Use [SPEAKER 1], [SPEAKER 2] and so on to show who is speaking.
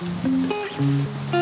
[SPEAKER 1] うん